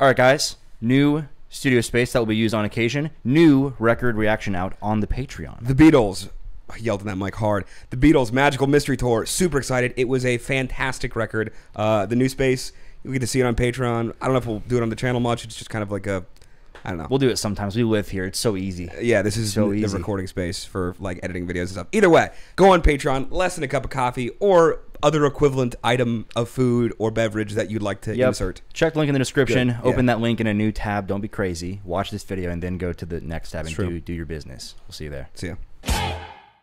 All right, guys. New studio space that will be used on occasion. New record reaction out on the Patreon. The Beatles. I yelled in that mic hard. The Beatles Magical Mystery Tour. Super excited. It was a fantastic record. Uh, the new space. You get to see it on Patreon. I don't know if we'll do it on the channel much. It's just kind of like a, I don't know. We'll do it sometimes. We live here. It's so easy. yeah, this is so the easy. recording space for like editing videos and stuff. Either way, go on Patreon. Less than a cup of coffee or other equivalent item of food or beverage that you'd like to Yep. insert. Check the link in the description. Good. Open Yeah. that link in a new tab. Don't be crazy. Watch this video and then go to the next tab and do, do your business. We'll see you there. See ya.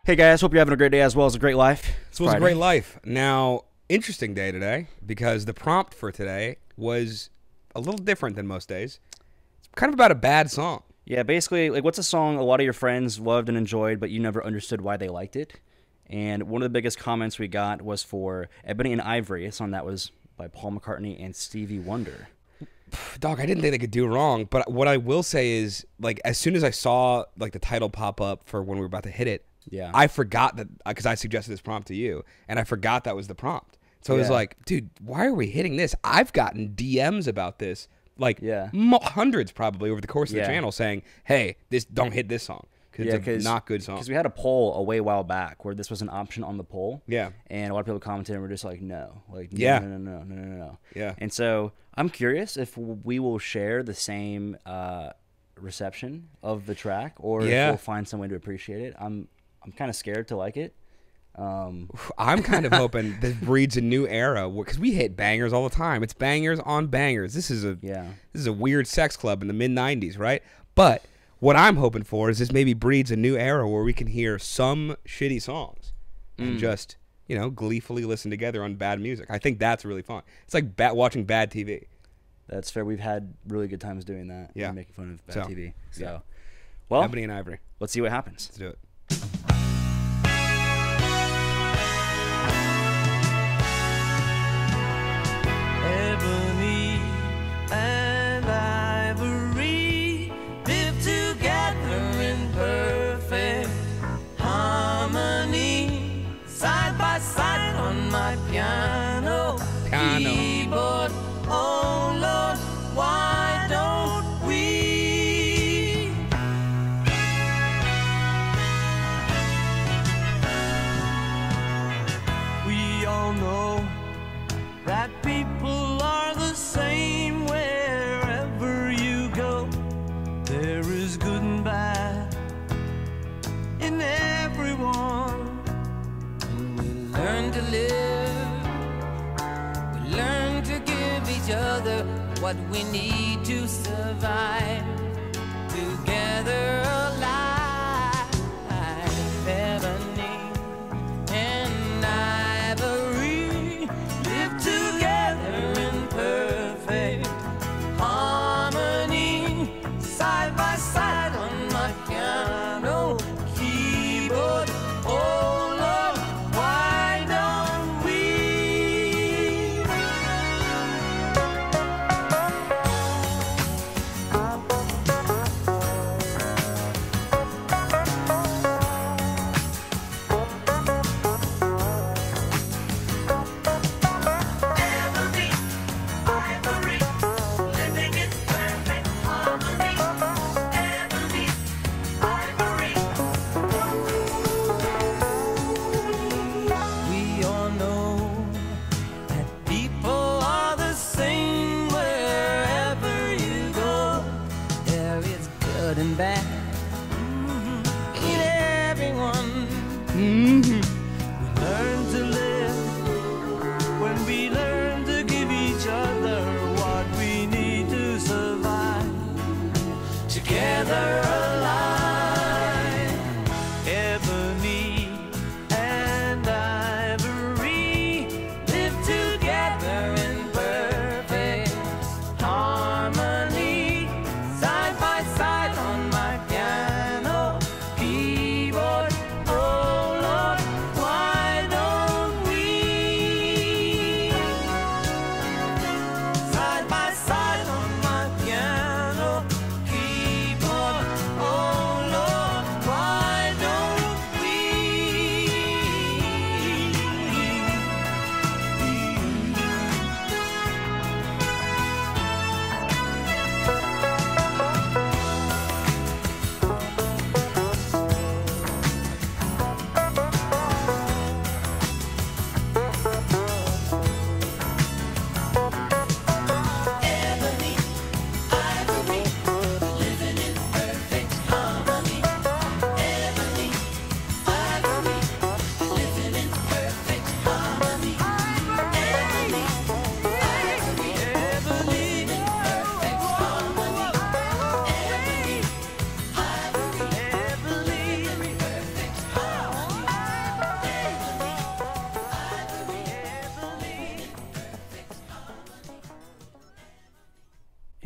Hey guys, hope you're having a great day as well as a great life. This was a great life. Now, interesting day today because the prompt for today was a little different than most days. It's kind of about a bad song. Yeah, basically, like, what's a song a lot of your friends loved and enjoyed, but you never understood why they liked it? And one of the biggest comments we got was for Ebony and Ivory, a song that was by Paul McCartney and Stevie Wonder. Dog, I didn't think they could do wrong, but what I will say is, like, as soon as I saw like the title pop up for when we were about to hit it, Yeah. I forgot that uh, because I suggested this prompt to you, and I forgot that was the prompt. So it was like, dude, why are we hitting this? I've gotten DMs about this, like, Yeah. hundreds probably over the course of Yeah. the channel, saying, "Hey, this don't hit this song because it's a not good song." Because we had a poll a way while back where this was an option on the poll. Yeah. And a lot of people commented and were just like, no. Like, no, Yeah. no, no, no, no, no, no. Yeah. And so I'm curious if we will share the same uh, reception of the track or Yeah. if we'll find some way to appreciate it. I'm I'm kind of scared to like it. Um, I'm kind of hoping this breeds a new era because we hit bangers all the time. It's bangers on bangers. This is a Yeah. this is a weird sex club in the mid '90s, right? But what I'm hoping for is this maybe breeds a new era where we can hear some shitty songs Mm. and just you know gleefully listen together on bad music. I think that's really fun. It's like ba- watching bad TV. that's fair. We've had really good times doing that. Yeah. and making fun of bad So, TV. So, yeah. well, Ebony and Ivory. let's see what happens. Let's do it. Piano what we need to survive. Together together.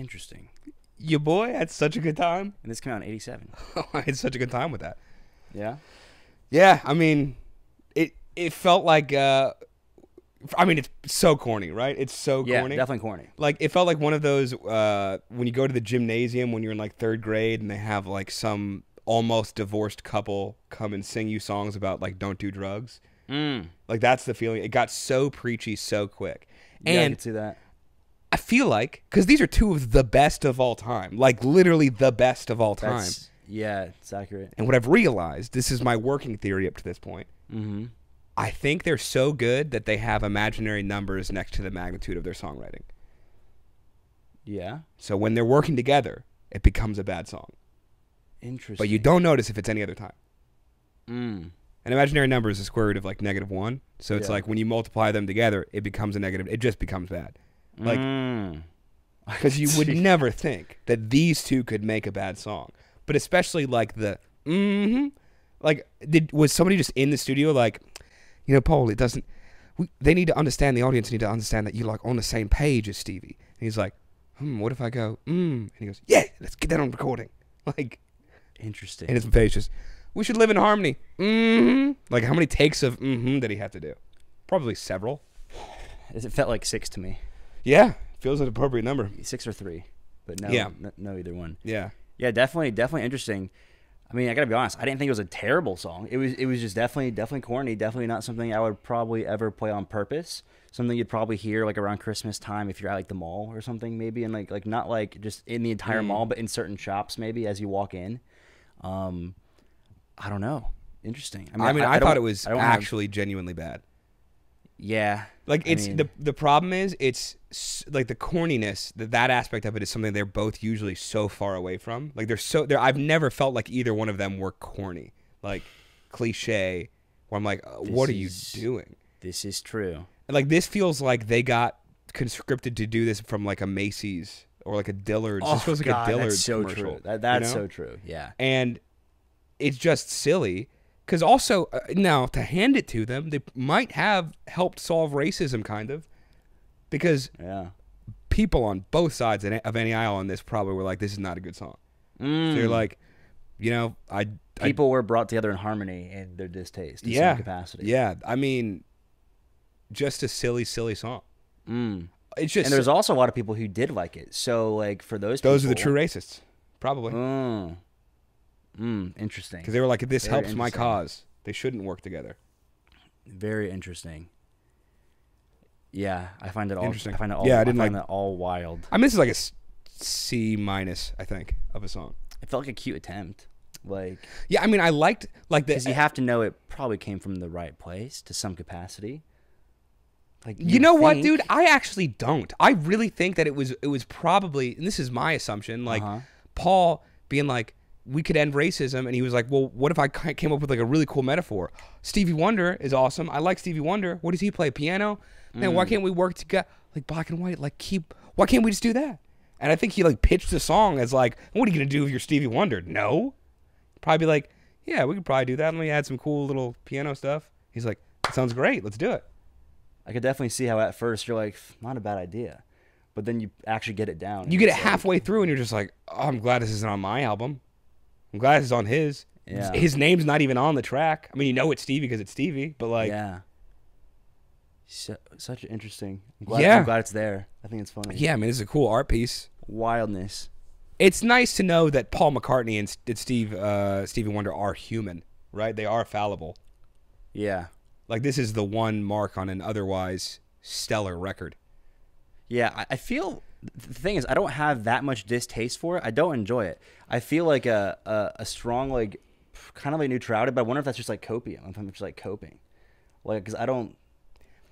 Interesting. Your boy had such a good time. And this came out in '87. I had such a good time with that. Yeah. Yeah, I mean, it it felt like. uh I mean, it's so corny, right? It's so Yeah, corny. definitely corny. Like it felt like one of those uh, when you go to the gymnasium when you're in like third grade and they have like some almost divorced couple come and sing you songs about like don't do drugs. Mm. Like that's the feeling. It got so preachy so quick, Yeah, I and can see that. I feel like because these are two of the best of all time, like literally the best of all time. That's yeah, it's accurate. And what I've realized, this is my working theory up to this point. Mm-hmm. I think they're so good that they have imaginary numbers next to the magnitude of their songwriting. Yeah. So when they're working together, it becomes a bad song. Interesting. But you don't notice if it's any other time. Mm. An imaginary number is the square root of like negative one. So it's Yeah. like when you multiply them together, it becomes a negative. It just becomes bad. Like Mm. because you would never think that these two could make a bad song. But especially like the mm-hmm. Like did was somebody just in the studio like, you know, Paul, it doesn't we, they need to understand the audience need to understand that you're like on the same page as Stevie. And he's like, hmm, what if I go, mm and he goes, Yeah, let's get that on recording. Like Interesting. and his face just we should live in harmony. Mm-hmm. Like how many takes of mm-hmm did he have to do? Probably several. it felt like six to me. Yeah. Feels an appropriate number. Six or three. But no, Yeah. no, no either one. Yeah. Yeah, definitely, definitely interesting. I mean, I gotta be honest. I didn't think it was a terrible song. It was, it was just definitely, definitely corny. Definitely not something I would probably ever play on purpose. Something you'd probably hear like around Christmas time if you're at like the mall or something, maybe, and like, like not like just in the entire Mm. mall, but in certain shops, maybe as you walk in. Um, I don't know. Interesting. I mean, I, don't- thought it was I don't have- actually genuinely bad. Yeah. Like I it's mean- the the problem is it's like the corniness that that aspect of it is something they're both usually so far away from. Like they're so they're I've never felt like either one of them were corny, like cliche. Where I'm like, uh, what are you doing? This is true. Like this feels like they got conscripted to do this from like a Macy's or like a Dillard's. this feels like Oh, God, a Dillard's that's so commercial. true. That, that's you know? so true. Yeah. and it's just silly because also uh, now to hand it to them they might have helped solve racism kind of because Yeah. people on both sides of any aisle on this probably were like this is not a good song Mm. they're like you know i I- people were brought together in harmony in their distaste in yeah capacity. yeah i mean just a silly silly song Mm. it's just And there's also a lot of people who did like it. So like for those those are the true racists probably Mm. Mm, interesting. because they were like this Very helps my cause they shouldn't work together Very interesting. Yeah, I find it all Interesting. I find it all Yeah, I didn't find like- that all wild. i mean this is like a C minus i think of a song It felt like a cute attempt. Like yeah i mean i liked like the because you have to know it probably came from the right place to some capacity. Like You you'd know what, dude? I actually don't. I really think that it was it was probably and this is my assumption, like Uh-huh. Paul being like we could end racism and he was like, "Well, what if I came up with like a really cool metaphor? Stevie Wonder is awesome. I like Stevie Wonder. What does he play? Piano? Man, Mm. why can't we work together like black and white? Like keep why can't we just do that?" And I think he like pitched the song as like, "What are you going to do if you're Stevie Wonder?" No. Probably be like, "Yeah, we could probably do that. Let me add some cool little piano stuff." He's like, "That sounds great. Let's do it." I could definitely see how at first you're like, not a bad idea, but then you actually get it down. you get it like- halfway through and you're just like, oh, I'm glad this isn't on my album. I'm glad is on his. Yeah. His name's not even on the track. I mean, you know it's Stevie because it's Stevie, but like, yeah. So, such interesting. I'm glad, Yeah. I'm glad it's there. I think it's funny. Yeah, I mean, this is a cool art piece. Wildness. It's nice to know that Paul McCartney and, and Steve uh, Stevie Wonder are human, right? They are fallible. Yeah. Like this is the one mark on an otherwise stellar record. Yeah, I, I feel the thing is I don't have that much distaste for it. I don't enjoy it. I feel like a a, a strong like kind of like neutrality, but I wonder if that's just like copium. If I'm just like coping, like because I don't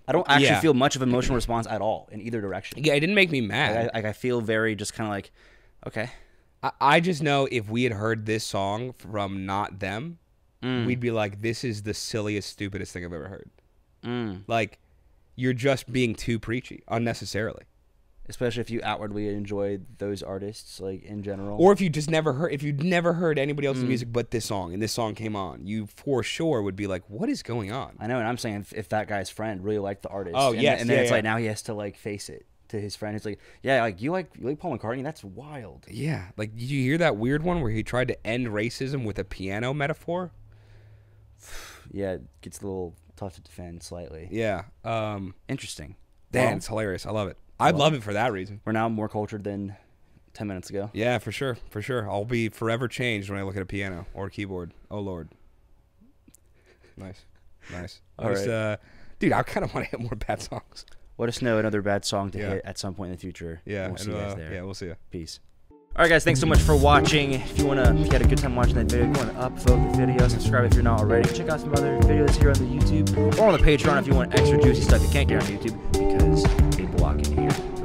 I don't actually Yeah. feel much of emotional response at all in either direction. Yeah, it didn't make me Like, mad. I, like I feel very just kind of like okay, I, I just know if we had heard this song from not them, Mm. we'd be like, this is the silliest, stupidest thing I've ever heard. mm. Like, you're just being too preachy unnecessarily. Especially if you outwardly enjoy those artists like in general. Or if you just never heard, if you'd never heard anybody Mm. else's music but this song, and this song came on, you for sure would be like, what is going on? I know, and I'm saying if, if that guy's friend really liked the artist, Oh, and, yes, and then yeah, it's yeah. like now he has to like face it to his friend. He's like, "Yeah, like you like you like Paul McCartney? That's wild." Yeah, like did you hear that weird one where he tried to end racism with a piano metaphor? Yeah, it gets a little tough to defend slightly. Yeah. Um, Interesting. Dan, Well, it's hilarious. I love it. I love it for that reason. we're now more cultured than ten minutes ago. Yeah, for sure, for sure. I'll be forever changed when I look at a piano or a keyboard. Oh lord. Nice, nice. All right. uh, dude, I kind of want to hit more bad songs. Let us know another bad song to Yeah. hit at some point in the future. Yeah, we'll see and, you guys uh, there. yeah, we'll see you. Peace. All right, guys. Thanks so much for watching. If you wanna, if you had a good time watching that video, go and upvote the video. Subscribe if you're not already. Check out some other videos here on the YouTube or on the Patreon if you want extra juicy stuff you can't get on YouTube because in here.